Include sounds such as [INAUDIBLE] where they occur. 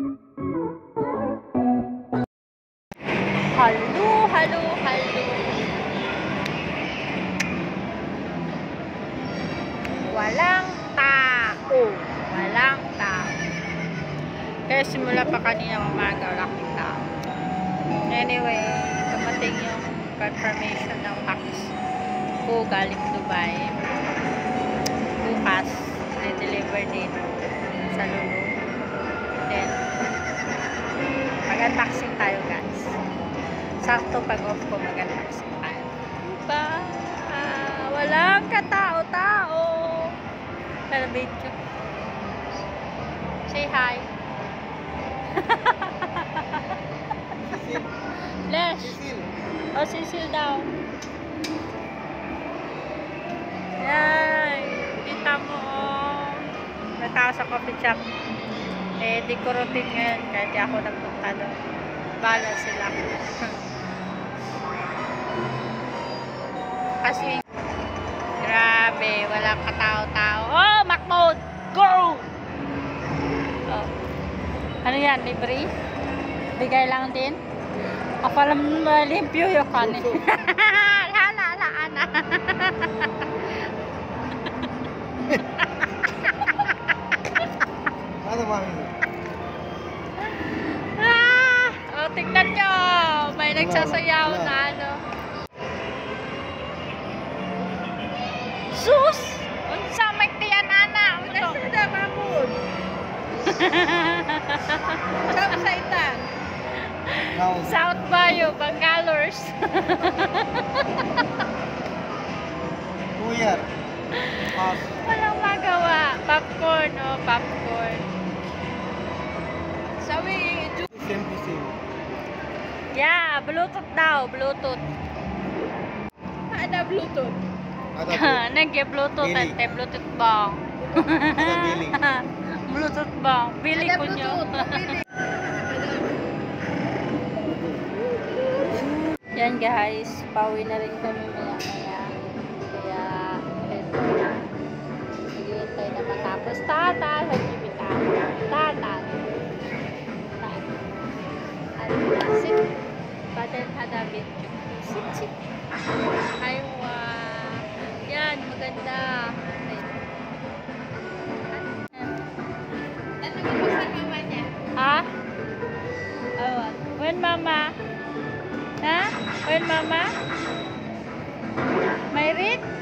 Halo, halo, halo. Walang tao. Walang tao. Kaya simula pa kanina umaga, walang tao. Anyway, dumating yung confirmation ng tax ko galing Dubai. Mag-unboxing tayo guys. Sakto pag off ko mag-unboxing tayo. Diba? Ah, walang katao-tao. Celebrate ko. Say hi. [LAUGHS] Lesh. Sisil. O, sisil daw. Yan. Kita mo, oh. May tao sa coffee shop. Eh, di ko routine ngayon. Kaya di ako nagpunta doon. Bala sila. [LAUGHS] Kasi, grabe, walang katao-tao. Oh, Macmode! Go! Oh. Ano yan, libre? Bigay lang din? Ako alam malimpyo yung kanin. [LAUGHS] Ano mami? ah! Oh, tingnan nyo. May nagsasayaw na ano. Sus! Unsa may tiyan ana? Ito. Nasa mamon. Sama sa itan. South Bayo, Bangalores. Pass. Walang magawa. Popcorn, oh, popcorn. Bluetooth daw, Bluetooth. ada Bluetooth. Ada po. Nag-Bluetooth [LAUGHS] Bili. ante Bluetooth bang. Ada bili. [LAUGHS] Bluetooth bang. Bili Ada ko nyo. Bluetooth. [LAUGHS] Yan guys, pauwi na rin kami maya maya. Kaya, eto na. Naghihintay na matapos. Tata, nagbibitaw. Tata. Sik. Badan hadabit. Sik, sik. Aywa. Yan, maganda. Ha? Awan. When mama? Ha? When mama? May read?